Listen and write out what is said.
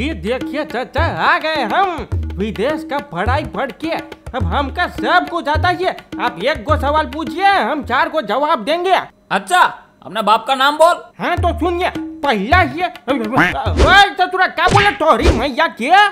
ये देखिए चाचा आ गए हम। विदेश का पढ़ाई पढ़ के अब हमका सब कुछ आता है। आप एक गो सवाल पूछिए हम चार को जवाब देंगे। अच्छा अपने बाप का नाम बोल। हाँ तो सुनिए पहला ये ओए क्या बोले तोरी मैया क्या